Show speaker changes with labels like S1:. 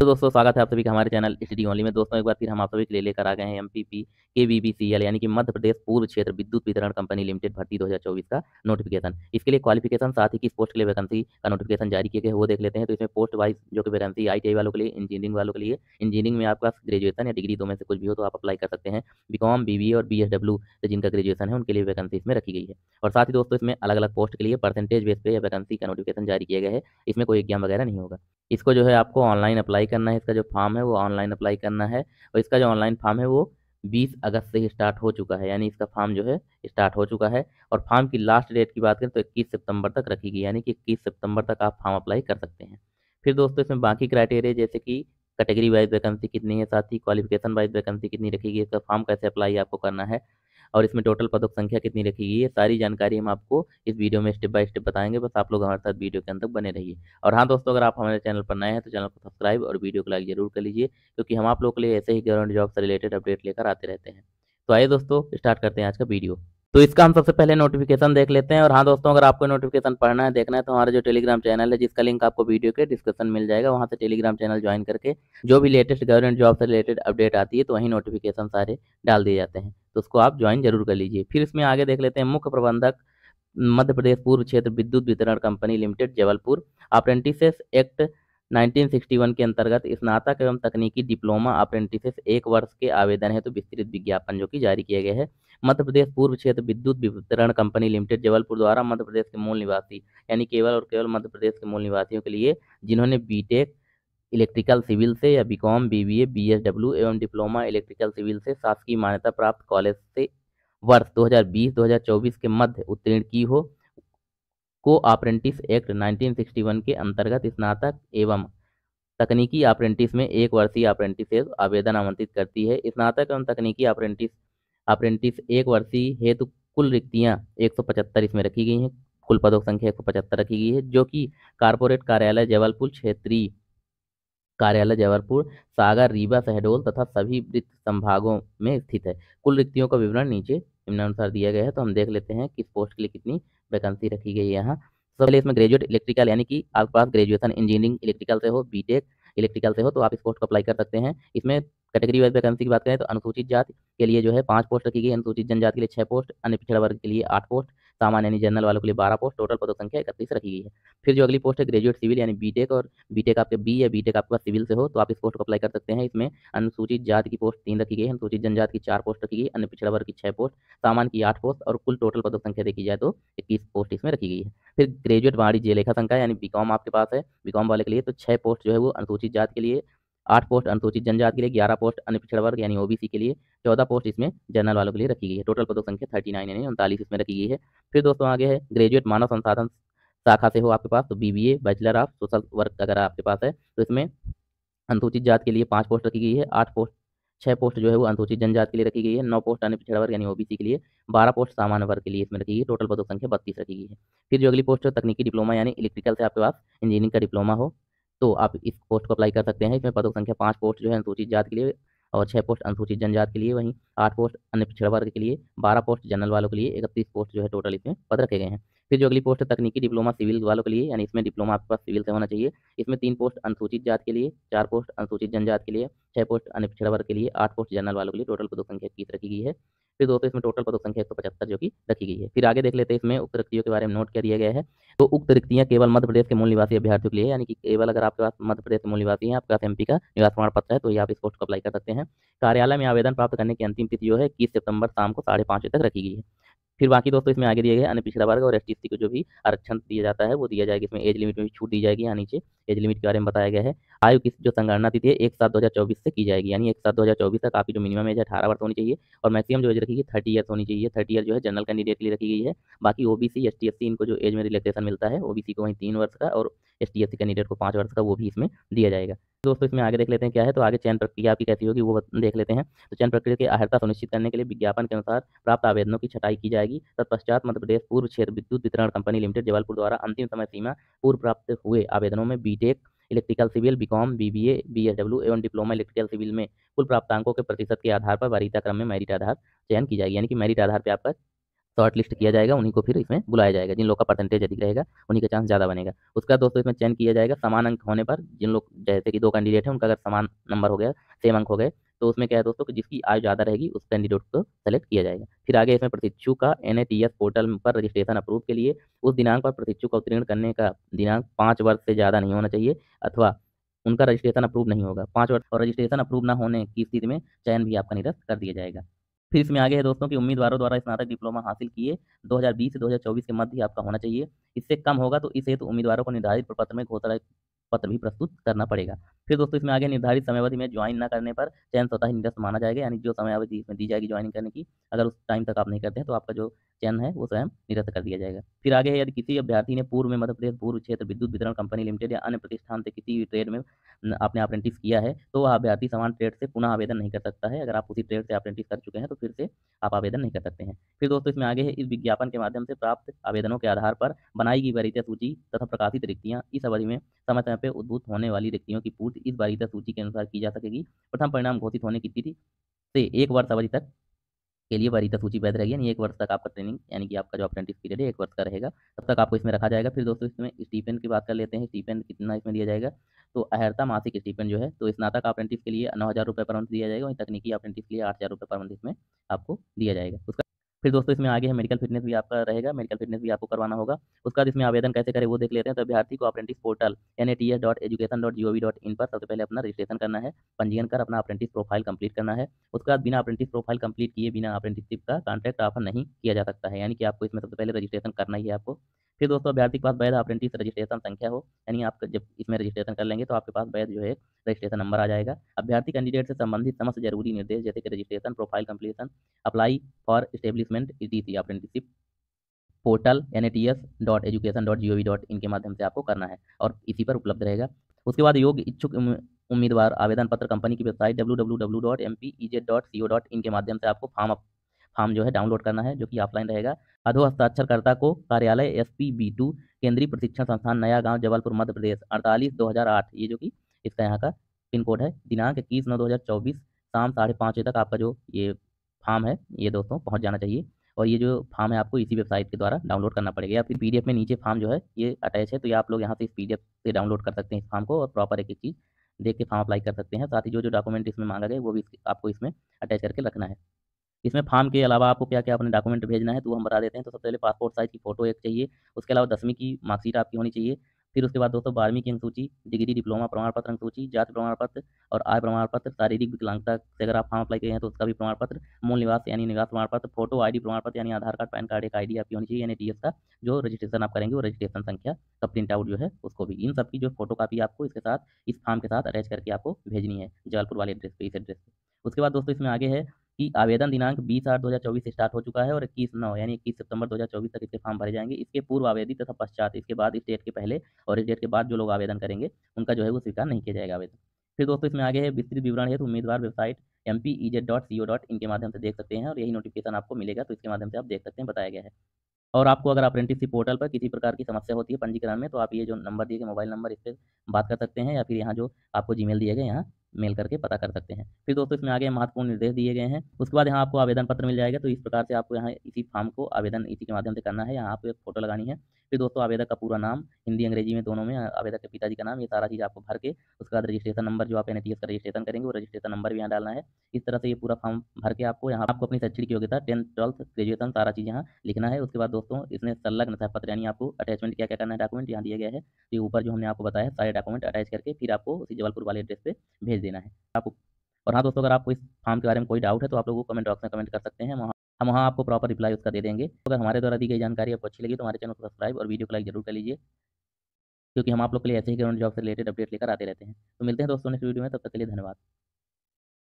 S1: तो दोस्तों, स्वागत है आप सभी का हमारे चैनल एच डी ओनली में। दोस्तों, एक बार फिर हम आप सभी के लिए लेकर आ गए हैं M P P K V B C L यानी कि मध्य प्रदेश पूर्व क्षेत्र विद्युत वितरण कंपनी लिमिटेड भर्ती 2024 का नोटिफिकेशन इसके लिए क्वालिफिकेशन साथ ही किस पोस्ट के लिए वैकेंसी का नोटिफिकेशन जारी किए गए, वो देख लेते हैं। तो इसमें पोस्ट वाइज जो कि वैकेंसी आई वालों के लिए इंजीनियरिंग वालों के लिए इंजीनियरिंग में आपका ग्रेजुएशन या डिग्री दो में से कुछ भी हो तो आप अप्लाई कर सकते हैं। बी कॉम बी और बी एस से जिनका ग्रेजुएशन है, उनके लिए वैकेंसी इसमें रखी गई है। और साथ ही दोस्तों, इसमें अलग अलग पोस्ट के लिए परसेंटेज बेस पे या वैकेंसी का नोटिफिकेशन जारी किया गया है। इसमें कोई एग्ज़ाम वगैरह नहीं होगा। इसको जो है आपको ऑनलाइन अप्लाई करना है, इसका जो फॉर्म है वो ऑनलाइन अप्लाई करना है और इसका जो ऑनलाइन फॉर्म है वो 20 अगस्त से ही स्टार्ट हो चुका है, यानी इसका फॉर्म जो है स्टार्ट हो चुका है और फॉर्म की लास्ट डेट की बात करें तो इक्कीस सितंबर तक रखी गई यानी कि इक्कीस सितंबर तक आप फॉर्म अप्लाई कर सकते हैं। फिर दोस्तों इसमें बाकी क्राइटेरिया जैसे कि कैटेगरी वाइज वैकेंसी कितनी है साथ ही, क्वालिफिकेशन वाइज वैकेंसी कितनी रखी गई इसका फॉर्म कैसे अप्लाई आपको करना है और इसमें टोटल पदक संख्या कितनी रखी गई है सारी जानकारी हम आपको इस वीडियो में स्टेप बाय स्टेप बताएँगे। बस आप लोग हमारे साथ वीडियो के अंत तक बने रहिए। और हाँ दोस्तों, अगर आप हमारे चैनल पर नए हैं तो चैनल को सब्सक्राइब और वीडियो को लाइक ज़रूर कर लीजिए, क्योंकि हम आप लोग के लिए ऐसे ही गवर्नमेंट जॉब से रिलेटेड अपडेट लेकर आते रहते हैं। तो आइए दोस्तों स्टार्ट करते हैं आज का वीडियो। तो इसका हम सबसे पहले नोटिफिकेशन देख लेते हैं और हाँ दोस्तों, अगर आपको नोटिफिकेशन पढ़ना है, देखना है तो हमारा जो टेलीग्राम चैनल है, जिसका लिंक आपको वीडियो के डिस्क्रिप्शन मिल जाएगा, वहाँ से टेलीग्राम चैनल ज्वाइन करके जो भी लेटेस्ट गवर्नमेंट जॉब से रिलेटेड अपडेट आती है तो वहीं नोटिफिकेशन सारे डाल दिए जाते हैं। तो उसको आप ज्वाइन ज़रूर कर लीजिए। फिर इसमें आगे देख लेते हैं, मुख्य प्रबंधक, मध्य प्रदेश पूर्व क्षेत्र विद्युत वितरण company limited Jabalpur apprentice act 1961 के अंतर्गत स्नातक एवं तकनीकी डिप्लोमा अप्रेंटिस एक वर्ष के आवेदन है तो विस्तृत विज्ञापन जो कि जारी किया गया है। मध्य प्रदेश पूर्व क्षेत्र विद्युत वितरण कंपनी लिमिटेड जबलपुर द्वारा मध्य प्रदेश के मूल निवासी, यानी केवल और केवल मध्य प्रदेश के मूल निवासियों के लिए, जिन्होंने बीटेक इलेक्ट्रिकल सिविल से या बीकॉम बीबीए बीएसडब्ल्यू एवं डिप्लोमा इलेक्ट्रिकल सिविल से शासकीय मान्यता प्राप्त कॉलेज से वर्ष 2020-2024 के मध्य उत्तीर्ण की हो। को अप्रेंटिस एक्ट 1961 के अंतर्गत स्नातक एवं तकनीकी अप्रेंटिस में एक वर्षीय अप्रेंटिस आवेदन आमंत्रित करती है। स्नातक एवं तकनीकी अप्रेंटिस अप्रेंटिस एक वर्षीय हेतु कुल रिक्तियाँ 175 इसमें रखी गई हैं। कुल पदों की संख्या 175 रखी गई है, जो कि कारपोरेट कार्यालय जबलपुर, क्षेत्रीय कार्यालय जबलपुर, सागर, रीवा, शहडोल तथा सभी वृत्त संभागों में स्थित है। कुल रिक्तियों का विवरण नीचे निम्नानुसार दिया गया है तो हम देख लेते हैं किस पोस्ट के लिए कितनी वैकेंसी रखी गई है यहाँ। सबसे पहले इसमें ग्रेजुएट इलेक्ट्रिकल, यानी कि आपके पास ग्रेजुएशन इंजीनियरिंग इलेक्ट्रिकल से हो बीटेक इलेक्ट्रिकल से हो तो आप इस पोस्ट को अप्लाई कर सकते हैं। इसमें कैटेगरी वाइज वैकेंसी की बात करें तो अनुसूचित जाति के लिए जो है पाँच पोस्ट रखी गई अनुसूचित जनजाति के लिए छह पोस्ट, अन्य पिछड़ा वर्ग के लिए आठ पोस्ट, सामान्य यानी जनरल वालों के लिए बारह पोस्ट, टोटल पदों संख्या इकतीस रखी गई है। फिर जो अगली पोस्ट है, ग्रेजुएट सिविल यानी बीटेक और बीटेक आपके बी या बीटेक आपके पास सिविल से हो तो आप इस पोस्ट को अप्लाई कर सकते हैं। इसमें अनुसूचित जाति की पोस्ट तीन रखी गई अनुसूचित जनजाति की चार पोस्ट रखी गई अन्य पिछड़ा वर्ग की छह पोस्ट, सामान्य की आठ पोस्ट और कुल टोटल पदों संख्या देखी जाए तो इक्कीस पोस्ट इसमें रखी गई है। फिर ग्रेजुएट वाणिज्य लेखा संख्या यानी बीकॉम आपके पास है। बीकॉम वाले के लिए तो छह पोस्ट जो है वो अनुसूचित जाति के लिए आठ पोस्ट, अनुसूचित जनजाति के लिए ग्यारह पोस्ट, अन्य पिछड़ा वर्ग यानी ओबीसी के लिए चौदह पोस्ट इसमें जनरल वालों के लिए रखी गई है। टोटल पदों संख्या थर्टी नाइन यानी उनतालीस इसमें रखी गई है। फिर दोस्तों आगे है ग्रेजुएट मानव संसाधन शाखा से हो आपके पास तो BBA bachelor of social work अगर आपके पास है तो इसमें अनुसूचित जात के लिए पाँच पोस्ट रखी गई है, आठ पोस्ट छः पोस्ट जो है वो अनुसूचित जनजाति के लिए रखी गई है, नौ पोस्ट अन्य पिछड़ा वर्ग यानी ओबीसी के लिए, बारह पोस्ट सामान्य वर्ग के लिए इसमें रखी गई टोटल पदों संख्या बत्तीस रखी गई है। फिर जो अगली पोस्ट है, तकनीकी डिप्लोमा यानी इलेक्ट्रिकल से आपके पास इंजीनियरिंग का डिप्लोमा हो तो आप इस पोस्ट को अप्लाई कर सकते हैं। इसमें पदों संख्या पाँच पोस्ट जो है अनुसूचित जात के लिए और छः पोस्ट अनुसूचित जनजाति के लिए, वहीं आठ पोस्ट अन्य पिछड़ा वर्ग के लिए, बारह पोस्ट जनरल वालों के लिए, इकतीस पोस्ट जो है टोटल इसमें पद रखे गए हैं। फिर जो अगली पोस्ट है, तकनीकी डिप्लोमा सिविल वालों के लिए, यानी इसमें डिप्लोमा आपके पास सिविल से होना चाहिए। इसमें तीन पोस्ट अनुसूचित जात के लिए, चार पोस्ट अनुसूचित जनजाति के लिए छः पोस्ट अन्य पिछड़ा वर्ग के लिए, आठ पोस्ट जनरल वालों के लिए, टोटल पदों संख्या इक्कीस रखी गई है। फिर दोस्तों इसमें टोटल पदों संख्या एक सौ पचहत्तर जो कि रखी गई है। फिर आगे देख लेते हैं, इसमें उक्त रिक्तियों के बारे में नोट कर दिया गया है। तो उक्त रिक्तियाँ केवल मध्य प्रदेश के मूल निवासी अभ्यर्थियों के लिए यानी कि केवल अगर आपके पास मध्य प्रदेश के मूल निवासी हैं, आपके पास एमपी का निवास प्रमाण पत्र है तो आप इस पोस्ट को अप्लाई कर सकते हैं। कार्यालय में आवेदन प्राप्त करने की अंतिम तिथि जो है, इक्कीस सितंबर शाम को साढ़े तक रखी गई है। फिर बाकी दोस्तों इसमें आगे दिए गए अन्य पिछड़ा वर्ग और एस टी को जो भी आरक्षण दिया जाता है, वो दिया जाएगा। इसमें एज लिमिट में भी छूट दी जाएगी, यहाँ नीचे एज लिमिट के बारे में बताया गया है। आयु की जो संगणना तिथि है, एक सात दो से की जाएगी। यानी एक सात दो तक आपकी जो मिनिमम एज है, अठारह वर्ष होनी चाहिए और मैक्सिमम जो एज रखी थर्टी ईयर होनी चाहिए। थर्टी ईयर जो है जनरल कैंडिडेट के लिए रखी गई है। बाकी ओबीसी एस टी इनको जो एज में रिलेक्सेशन मिलता है ओबीसी को वहीं तीन वर्ष का और एस टी कैंडिडेट को पाँच वर्ष का, वो भी इसमें दिया जाएगा। दोस्तों, इसमें आगे देख लेते हैं क्या है तो आगे चयन प्रक्रिया आपकी कैसी होगी, वो देख लेते हैं। तो चयन प्रक्रिया की अहर्ता सुनिश्चित करने के लिए विज्ञापन के अनुसार प्राप्त आवेदनों की छटाई की जाएगी। तत्पश्चात मध्य प्रदेश पूर्व क्षेत्र विद्युत वितरण कंपनी लिमिटेड, जबलपुर द्वारा अंतिम समय सीमा पूर्व प्राप्त हुए आवेदनों में B Tech, electrical civil, B Com, BBA, BSW एवं डिप्लोमा इलेक्ट्रिकल सिविल में कुल प्राप्तांकों के प्रतिशत के आधार पर वरीयता क्रम में मेरिट आधार चयन की जाएगी। यानी कि मेरिट आधार पर आपका शॉर्ट लिस्ट किया जाएगा, उन्हीं को फिर इसमें बुलाया जाएगा। जिन लोग का परसेंटेज अधिक रहेगा, उन्हीं का चांस ज़्यादा बनेगा। उसका दोस्तों इसमें चयन किया जाएगा, समान अंक होने पर जिन लोग, जैसे कि दो कैंडिडेट हैं, उनका अगर समान नंबर हो गया सेम अंक हो गए तो उसमें क्या है दोस्तों कि जिसकी आयु ज़्यादा रहेगी, उस कैंडिडेट को सेलेक्ट किया जाएगा। फिर आगे इसमें प्रशिक्षु का एनएटीएस पोर्टल पर रजिस्ट्रेशन अप्रूव के लिए, उस दिनांक पर प्रशिक्षु का उत्तीर्ण करने का दिनांक पाँच वर्ष से ज़्यादा नहीं होना चाहिए, अथवा उनका रजिस्ट्रेशन अप्रूव नहीं होगा। पाँच वर्ष और रजिस्ट्रेशन अप्रूव न होने की स्थिति में चयन भी आपका निरस्त कर दिया जाएगा। फिर इसमें आगे है दोस्तों कि उम्मीदवारों द्वारा स्नातक डिप्लोमा हासिल किए 2020 से 2024 के मध्य आपका होना चाहिए। इससे कम होगा तो इस हेतु उम्मीदवारों को निर्धारित प्रपत्र में घोषणा पत्र भी प्रस्तुत करना पड़ेगा। फिर दोस्तों इसमें आगे निर्धारित समयावधि में ज्वाइन न करने पर चयन स्वतः ही निरस्त माना जाएगा, यानी जो समयावधि इसमें दी जाएगी ज्वाइनिंग करने की, अगर उस टाइम तक आप नहीं करते हैं तो आपका जो चयन है वो स्वयं निरस्त कर दिया जाएगा। फिर आगे यदि किसी अभ्यर्थी ने पूर्व में मध्य प्रदेश पूर्व क्षेत्र विद्युत वितरण कंपनी लिमिटेड या अन्य प्रतिष्ठान से किसी भी ट्रेड में आपने अप्रेंटिस किया है तो वह अभ्यर्थी समान ट्रेड से पुनः आवेदन नहीं कर सकता है। अगर आप उसी ट्रेड से अप्रेंटिस कर चुके हैं तो फिर से आप आवेदन नहीं कर सकते हैं। फिर दोस्तों इसमें आगे है, इस विज्ञापन के माध्यम से प्राप्त आवेदनों के आधार पर बनाई गई वरीयता सूची तथा प्रकाशित रिक्तियाँ, इस अवधि में समय समय पर उद्भूत होने वाली रिक्तियों की पूर्ति इस वरीयता सूची के अनुसार की जा सकेगी। प्रथम परिणाम घोषित होने की तिथि से एक वर्ष अवधि तक के लिए वरीयता सूची वैध रहेगी, यानी एक वर्ष तक आपका ट्रेनिंग यानी कि आपका जो अप्रेंटिस पीरियड है, एक वर्ष का रहेगा। तब तक आपको इसमें रखा जाएगा। फिर दोस्तों, इसमें स्टीफन की बात कर लेते हैं। स्टीफन कितना इसमें दिया जाएगा? तो अहर्ता मासिक स्टीफन जो है तो स्नातक अप्रेंटिस के लिए नौ हज़ार रुपये पर मंथ दिया जाएगा वहीं तकनीकी अप्रेंटिस के लिए आठ हज़ार रुपये पर मंथ इसमें आपको दिया जाएगा। उसका फिर दोस्तों, इसमें आगे है मेडिकल फिटनेस भी आपका रहेगा मेडिकल फिटनेस भी आपको करवाना होगा। उसका इसमें आवेदन कैसे करें वो देख लेते हैं। तो अभ्यर्थी को apprentice portal N A T S dot education dot G O V dot in पर सबसे पहले अपना रजिस्ट्रेशन करना है, पंजीयन कर अपना अप्रेंटिस प्रोफ़ाइल कंप्लीट करना है। उसके बाद बिना अप्रेंटिस प्रोफ़ाइल कंप्लीट किए, बिना अप्रेंटिसशिप का कॉन्ट्रैक्ट ऑफ़र नहीं किया जा सकता है, यानी कि आपको इसमें सबसे पहले रजिस्ट्रेशन करना ही है आपको। फिर दोस्तों अभ्यर्थी के पास वैध अप्रेंटिस रजिस्ट्रेशन संख्या हो, यानी आप जब इसमें रजिस्ट्रेशन कर लेंगे तो आपके पास वैध जो है रजिस्ट्रेशन नंबर आ जाएगा। अभ्यर्थी कैंडिडेट से संबंधित समस्त ज़रूरी निर्देश, जैसे कि registration profile completion apply for establishment e apprenticeship portal N A T S dot education dot G O V dot in के माध्यम से आपको करना है और इसी पर उपलब्ध रहेगा। उसके बाद योग्य इच्छुक उम्मीदवार आवेदन पत्र कंपनी की website W W W dot M P E Z dot C O dot in के माध्यम से आपको फॉर्म फॉर्म जो है डाउनलोड करना है, जो कि ऑफलाइन रहेगा। अधो हस्ताक्षरकर्ता को कार्यालय एस पी बी टू केंद्रीय प्रशिक्षण संस्थान नया गाँव जबलपुर, मध्य प्रदेश, अड़तालीस दो हज़ार आठ। ये जो कि इसका यहाँ का पिन कोड है, दिनांक इक्कीस नौ दो हज़ार चौबीस, शाम साढ़े पाँच बजे तक आपका जो ये फॉर्म है, ये दोस्तों पहुँच जाना चाहिए। और ये जो फॉर्म है आपको इसी वेबसाइट के द्वारा डाउनलोड करना पड़ेगा। या फिर पीडीएफ में नीचे फॉर्म जो है, ये अटैच है तो ये आप लोग यहाँ से इस पीडीएफ से डाउनलोड कर सकते हैं इस फॉर्म को और प्रॉपर एक एक चीज़ देख के फॉर्म अप्लाई कर सकते हैं। साथ ही जो जो डॉक्यूमेंट इसमें मांगा गया वो भी आपको इसमें अटैच करके रखना है। इसमें फॉर्म के अलावा आपको क्या क्या अपने डॉक्यूमेंट भेजना है तो हम बता देते हैं। तो सबसे पहले पासपोर्ट साइज़ की फ़ोटो एक चाहिए, उसके अलावा दसवीं की मार्कशीट आपकी होनी चाहिए। फिर उसके बाद दोस्तों बारहवीं की अंक सूची डिग्री, डिप्लोमा प्रमाण पत्र अंक जाति प्रमाण पत्र और आय प्रमाण पत्र शारीरिक विकलांगता से अगर आप फॉर्म अप्लाई हैं तो उसका भी प्रमाण पत्र मूल निवास यानी निवास प्रमाण पत्र फ़ोटो, आईडी प्रमाण पत्र यानी आधार कार्ड, पैन कार्ड, एक आईडी आपकी होनी चाहिए यानी टी का, जो रजिस्ट्रेशन आप करेंगे वो रजिस्ट्रेशन संख्या का प्रिंट आउट जो है उसको भी। इन सबकी जो फ़ोटो कापी आपको इसके साथ, इस फॉर्म के साथ अटैच करके आपको भेजनी है, जबलपुर वाले एड्रेस पर इस एड्रेस पर उसके बाद दोस्तों इसमें आगे है कि आवेदन दिनांक 20 आठ 2024 से स्टार्ट हो चुका है और इक्कीस नौ, यानी इक्कीस सितंबर 2024 तक इसके फॉर्म भरे जाएँगे। इसके पूर्व आवेदी तथा पश्चात, इसके बाद, इस डेट के पहले और इस डेट के बाद जो लोग आवेदन करेंगे, उनका जो है वो स्वीकार नहीं किया जाएगा आवेदन। फिर दोस्तों, इसमें आगे है, विस्तृत विवरण है तो उम्मीदवार website M P E Z dot C O dot इनके माध्यम से देख सकते हैं और यही नोटिफिकेशन आपको मिलेगा तो इसके माध्यम से आप देख सकते हैं, बताया गया है। और आपको अगर अप्रेंटिसशिप पोर्टल पर किसी प्रकार की समस्या होती है पंजीकरण में तो आप ये जो नंबर दिए गए मोबाइल नंबर इस पर बात कर सकते हैं या फिर यहाँ जो आपको जीमेल दिए गए यहाँ मेल करके पता कर सकते हैं। फिर दोस्तों, इसमें आगे महत्वपूर्ण निर्देश दिए गए हैं। उसके बाद यहाँ आपको आवेदन पत्र मिल जाएगा तो इस प्रकार से आपको यहाँ इसी फॉर्म को आवेदन इसी के माध्यम से करना है। यहाँ आपको एक फ़ोटो लगानी है। फिर दोस्तों, आवेदक का पूरा नाम, हिंदी, अंग्रेज़ी में दोनों में आवेदक के पिताजी का नाम, ये सारा चीज़ आपको भर के उसके बाद रजिस्ट्रेशन नंबर जो आप एन का रजिस्ट्रेशन करेंगे, वो रजिस्ट्रेशन नंबर भी यहाँ डालना है। इस तरह से ये पूरा फॉर्म भर के आपको यहाँ आपको अपनी शैक्षणिक योग्यता, टेंथ, ट्वेल्थ, ग्रेजुएशन सारा चीज़ यहाँ लिखना है। उसके बाद दोस्तों, इसमें संलग्न पत्र यानी आपको अटैचमेंट क्या क्या करना है, डॉक्यूमेंट यहाँ दिया गया है। तो ऊपर जो हमने आपको बताया, सारे डॉक्यूमेंट अटैच करके फिर आपको उसी जबलपुर वाले एड्रेस पर भेज देना है। आपको और हाँ दोस्तों, अगर आपको इस फॉर्म के बारे में कोई डाउट है तो आप लोगों कमेंट बॉक्स में कमेंट कर सकते हैं। वहाँ हम वहाँ आपको प्रॉपर रिप्लाई उसका दे देंगे। अगर हमारे द्वारा दी गई जानकारी आपको अच्छी लगी तो हमारे चैनल को सब्सक्राइब और वीडियो को लाइक ज़रूर कर लीजिए। क्योंकि हम आप लोग के लिए ऐसे ही गवर्नमेंट जॉब से रिलेटेड अपडेट लेकर आते रहते हैं। तो मिलते हैं दोस्तों नेक्स्ट वीडियो में, तब तक के लिए धन्यवाद।